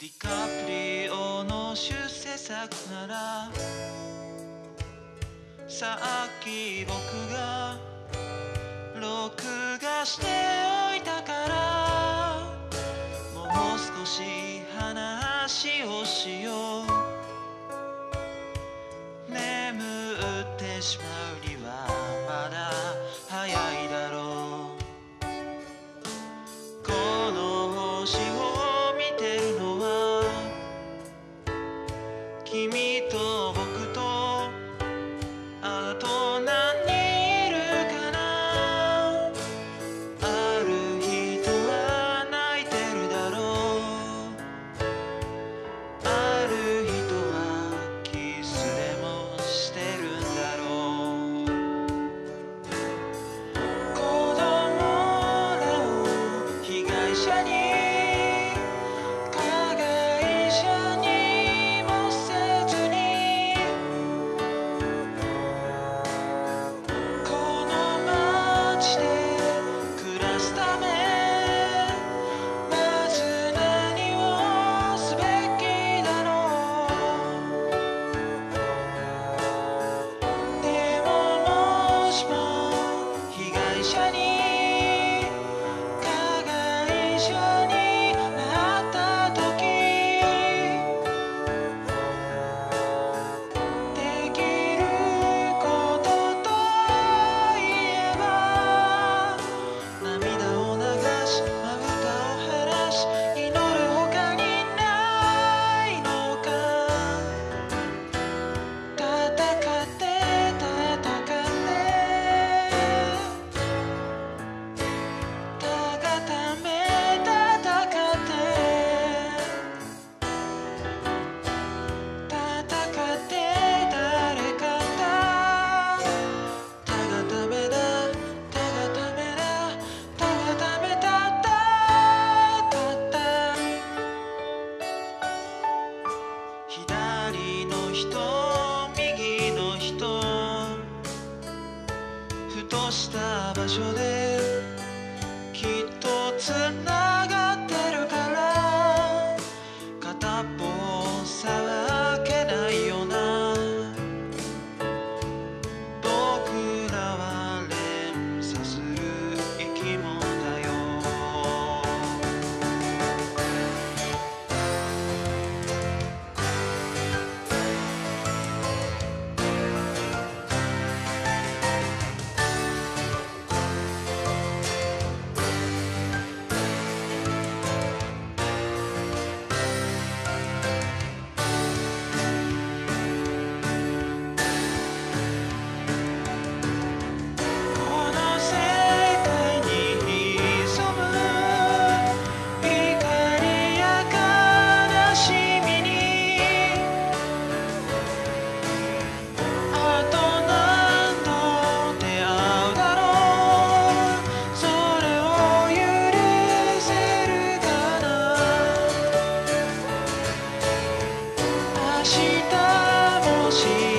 ディカプリオの出世作ならさっき僕が録画しておいたからもう少し話をしよう。眠ってしまう。君と僕とあと何人いるかな？ある人は泣いてるだろう。ある人はキスでもしてるんだろう。子供らを被害者に人右の人ふとした場所できっとつながる。起